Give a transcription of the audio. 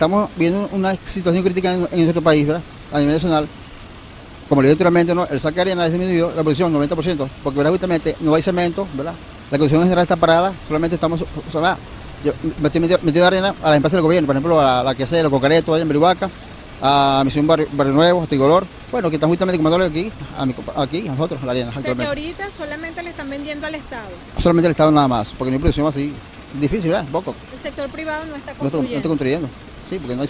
estamos viendo una situación crítica en, en nuestro país, ¿verdad? A nivel nacional. Como le dije anteriormente, ¿no? el saque arena ha disminuido la producción 90%, porque ¿verdad? justamente no hay cemento, ¿verdad? La en general está parada, solamente estamos, o sea, yo metí arena a las empresas del gobierno, por ejemplo, a la que sea, los Cocareto, allá en Berihuaca, a Misión Barrio, Barrio Nuevo, Trigolor, bueno, que están justamente comentándole aquí, a mi, aquí, a nosotros, la arena. O sea que ahorita solamente le están vendiendo al Estado. Solamente al Estado nada más, porque no hay producción así, difícil, ¿verdad? Poco. El sector privado no está No construyendo. está, no está construyendo, sí, porque no hay